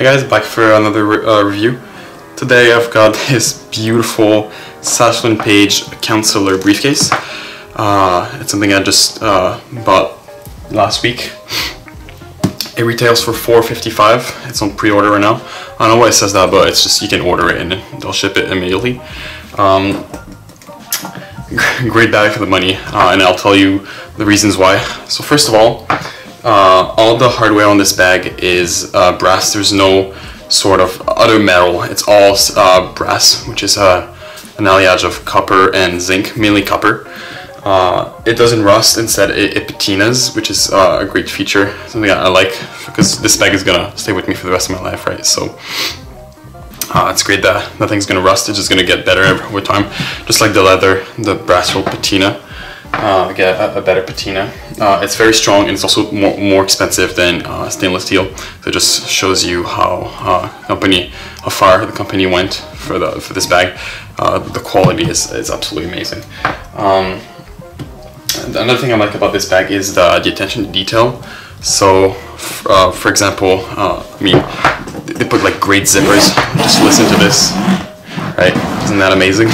Hi guys, back for another uh, review. Today I've got this beautiful Satchel Page Counselor briefcase. Uh, it's something I just uh, bought last week. It retails for $4.55. It's on pre-order right now. I don't know why it says that, but it's just you can order it and they'll ship it immediately. Um, great bag for the money, uh, and I'll tell you the reasons why. So first of all, uh, all the hardware on this bag is uh, brass. There's no sort of other metal. It's all uh, brass, which is uh, an alliage of copper and zinc, mainly copper. Uh, it doesn't rust, instead it, it patinas, which is uh, a great feature, something I like, because this bag is gonna stay with me for the rest of my life, right? So it's great that nothing's gonna rust, it's just gonna get better over time. Just like the leather, the brass will patina uh, get a, a, better patina. Uh, it's very strong and it's also more, more expensive than uh, stainless steel. So it just shows you how uh, company, how far the company went for the for this bag. Uh, the quality is, is absolutely amazing. Um, another thing I like about this bag is the, the attention to detail. So, uh, for example, I mean, they put like great zippers. Just listen to this, right? Isn't that amazing?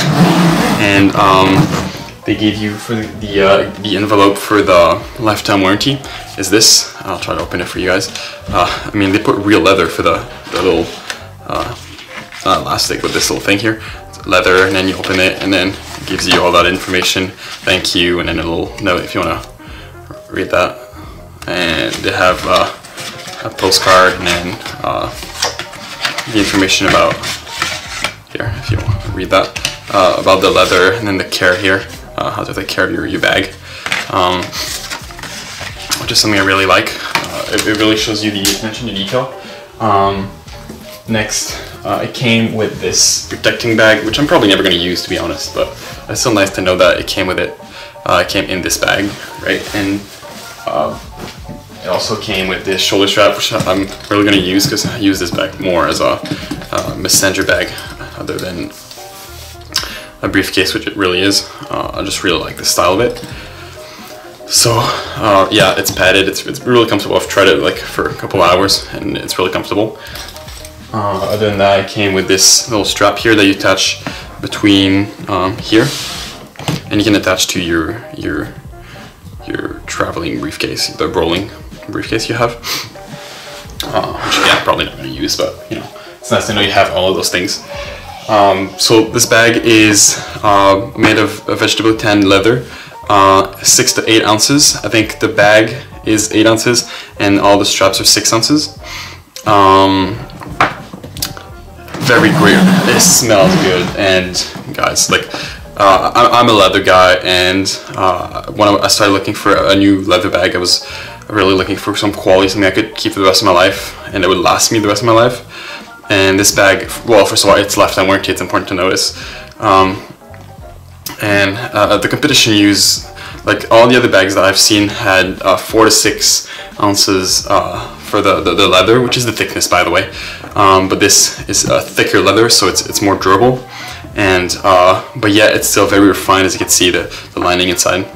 And um, they gave you for the uh, the envelope for the lifetime warranty is this. I'll try to open it for you guys. Uh, I mean, they put real leather for the, the little uh, elastic with this little thing here. It's leather, and then you open it, and then it gives you all that information. Thank you, and then a little note if you want to read that. And they have uh, a postcard, and then uh, the information about here if you want to read that. Uh, about the leather and then the care here uh, how to take care of your, your bag, um, which is something I really like. Uh, it, it, really shows you the attention to detail. Um, next, uh, it came with this protecting bag, which I'm probably never going to use to be honest, but it's still nice to know that it came with it. Uh, it came in this bag, right? And uh, it also came with this shoulder strap, which I'm really going to use because I use this bag more as a uh, messenger bag other than a briefcase, which it really is. Uh, I just really like the style of it. So uh, yeah, it's padded. It's, it's really comfortable. I've tried it like for a couple hours, and it's really comfortable. Uh, other than that, it came with this little strap here that you attach between um, here, and you can attach to your your your traveling briefcase, the rolling briefcase you have, uh, which again, probably not going to use, but you know, it's nice to know you have all of those things. Um, so this bag is uh, made of vegetable tan leather, uh, six to eight ounces. I think the bag is eight ounces and all the straps are six ounces. Um, very great. It smells good and guys, like uh, I'm a leather guy and uh, when I started looking for a new leather bag, I was really looking for some quality, something I could keep for the rest of my life and it would last me the rest of my life. And this bag, well, first of all, it's lifetime warranty, it's important to notice. Um, and uh, the competition use, like all the other bags that I've seen had uh, four to six ounces uh, for the, the, the, leather, which is the thickness by the way. Um, but this is a thicker leather, so it's, it's more durable. And, uh, but yet it's still very refined as you can see the, the lining inside.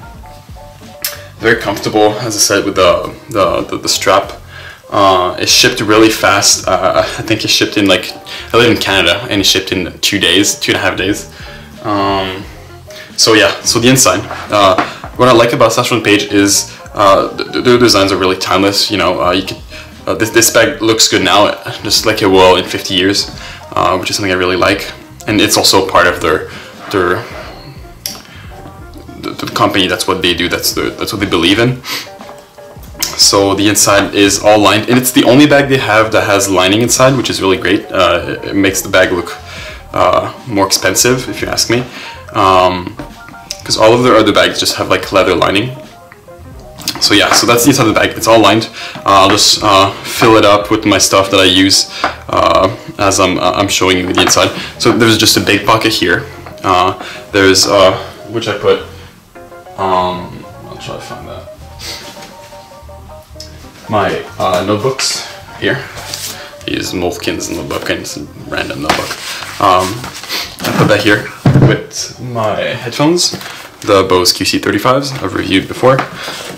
Very comfortable, as I said, with the, the, the, the strap. Uh, it shipped really fast. Uh, I think it shipped in like, I live in Canada and it shipped in two days, two and a half days. Um, so yeah, so the inside. Uh, what I like about Satchel & Page is uh, the, the, designs are really timeless. You know, uh, you could, uh, this, this bag looks good now, just like it will in 50 years, which is something I really like. And it's also part of their, their the, the company, that's what they do, that's, the, that's what they believe in. So the inside is all lined, and it's the only bag they have that has lining inside, which is really great. Uh, it makes the bag look uh, more expensive, if you ask me. Because um, all of their other bags just have like leather lining. So yeah, so that's the inside of the bag. It's all lined. Uh, I'll just uh, fill it up with my stuff that I use uh, as I'm, I'm showing you the inside. So there's just a big pocket here. Uh, there's, which I put, um, I'll try to find that my uh, notebooks here. These Moleskines notebook and some random notebook. Um, I put that here with my headphones, the Bose QC35s I've reviewed before.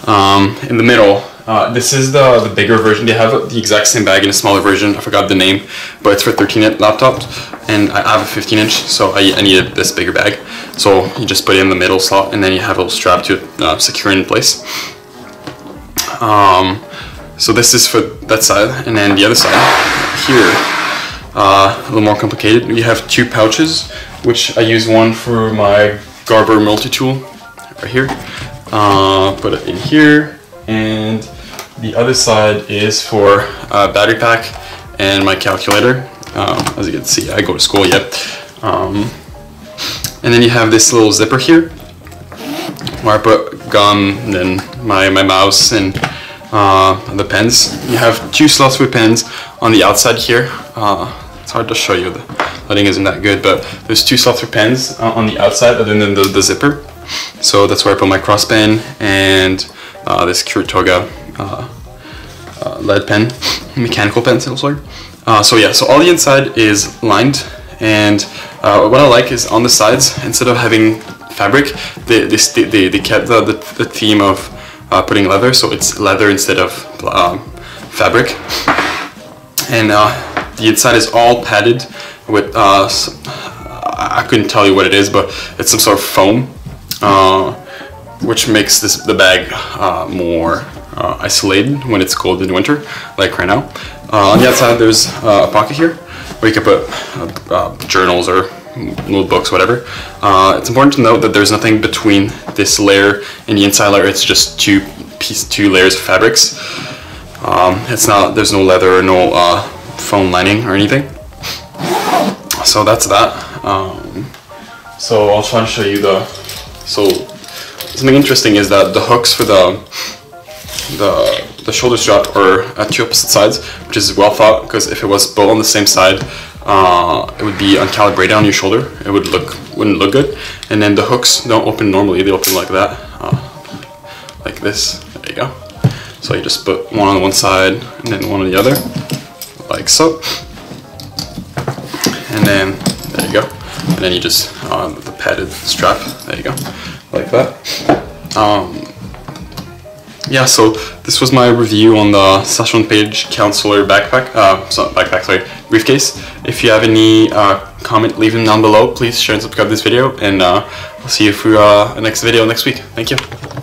Um, in the middle, Uh, this is the, the bigger version. They have the exact same bag in a smaller version. I forgot the name, but it's for 13 inch laptops. And I have a 15 inch, so I, I needed this bigger bag. So you just put it in the middle slot and then you have a little strap to it, uh, secure in place. Um, so this is for that side, and then the other side here, uh, a little more complicated. We have two pouches, which I use one for my Gerber multi-tool right here. Uh, put it in here, and the other side is for battery pack and my calculator. Um, as you can see, I go to school yet. Um, and then you have this little zipper here, where I put gum, and then my, my mouse, and uh, the pens. You have two slots with pens on the outside here. Uh, it's hard to show you, the lighting isn't that good, but there's two slots for pens uh, on the outside other than the, the zipper. So that's where I put my cross pen and uh, this Kuru Toga uh, lead pen, mechanical pencil, sorry. So yeah, so all the inside is lined and uh, what I like is on the sides, instead of having fabric, they, they, they, they kept the, the, the theme of uh, putting leather, so it's leather instead of um, fabric. And the inside is all padded with, I couldn't tell you what it is, but it's some sort of foam uh, which makes this the bag uh, more uh, isolated when it's cold in winter, like right now. Uh, on the outside, there's uh, a pocket here where you can put journals or notebooks, whatever. it's important to note that there's nothing between this layer and the inside layer. It's just two piece, two layers of fabrics. Um, it's not. There's no leather or no foam lining or anything. So that's that. Um, so I'll try to show you the so something interesting is that the hooks for the the the shoulder strap are at two opposite sides, which is well thought because if it was both on the same side, uh, it would be uncalibrated on your shoulder. It would look wouldn't look good. And then the hooks don't open normally; they open like that, uh, like this. There you go. So you just put one on one side and then one on the other, like so. And then there you go and then you just uh, the padded strap there you go like that um, yeah so this was my review on the Satchel Page Counselor backpack uh, backpack sorry briefcase. If you have any uh, comment leave them down below. Please share and subscribe this video and uh, I'll see you for uh, the next video next week. Thank you